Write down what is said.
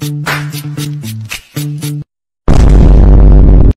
Thank you.